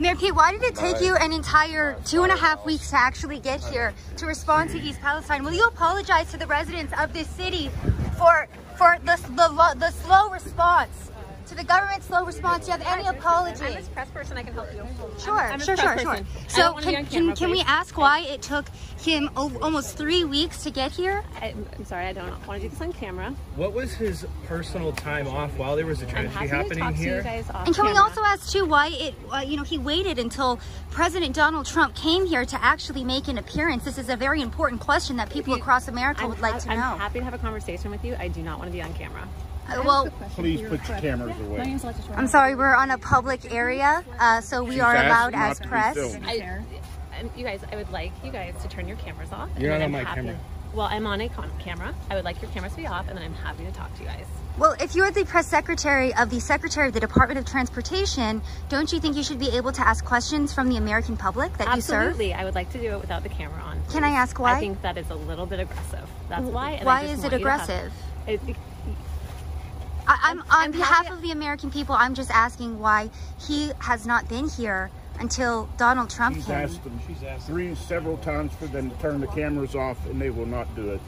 Mayor Pete, why did it take you an entire two and a half weeks to actually get here to respond to East Palestine? Will you apologize to the residents of this city for for the the, the slow response? To the government's slow response, do you have any apology? I'm a press person. I can help you. Sure, I'm a sure, sure, sure. person. I So don't wanna be can, on can, camera, can we ask why it took him almost three weeks to get here? I, I'm sorry. I don't want to do this on camera. What was his personal time off while there was a I'm tragedy happy to happening talk to you here? guys off And can we also ask too why it, uh, you know, he waited until President Donald Trump came here to actually make an appearance? This is a very important question that people across America I'm, would like ha- to I'm happy to have a conversation with you. I do not want to be on camera. Uh, well, Please put your cameras away. I'm sorry, we're on a public area, uh, so we She's are allowed as press. I, you guys, I would like you guys to turn your cameras off. You're then not I'm on my happy- camera. Well, I'm on a con- camera. I would like your cameras to be off, and then I'm happy to talk to you guys. Well, if you're the press secretary of the Secretary of the Department of Transportation, don't you think you should be able to ask questions from the American public that you serve? Absolutely, I would like to do it without the camera on. Can I ask why? I think that is a little bit aggressive. That's why. and Why is it you to aggressive? It- I, I'm on I'm behalf happy- of the American people. I'm just asking why he has not been here until Donald Trump She's came. asked them three several times for them to turn the cameras off, and they will not do it. Okay,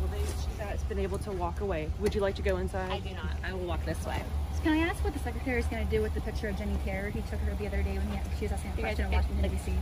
well, they, she's uh, been able to walk away. Would you like to go inside? I do not. I will walk this way. So Can I ask what the secretary is going to do with the picture of Jenny Taylor? He took her the other day when he, she was asking a You guys, question in Washington, it- D.C.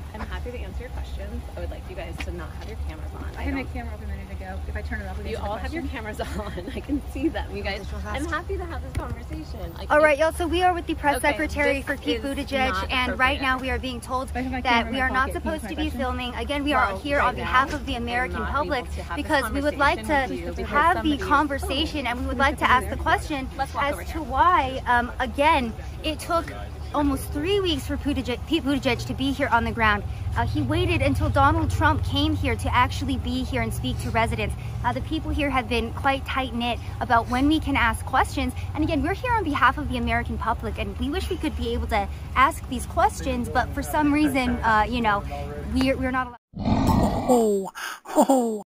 I'm happy to answer your questions. I would like you guys to not have your cameras on. I I had my camera off a minute ago. If I turn it off, we you all have your cameras on. I can see them. You guys, I'm happy to have this conversation. Like, All right, y'all. So we are with the press Okay, secretary for Pete is Buttigieg, and right now we are being told I have my that we are not pocket. Can you supposed to be question? filming. Again, we are Well, here right on behalf now, of the American public able to have this because we would like to with you because have the conversation and we would like to ask the question as to why, um, again, it took almost three weeks for Buttigieg, Pete Buttigieg to be here on the ground. Uh, he waited until Donald Trump came here to actually be here and speak to residents. Uh, the people here have been quite tight knit about when we can ask questions. And again, we're here on behalf of the American public, and we wish we could be able to ask these questions, but for some reason, uh, you know, we're, we're not allowed.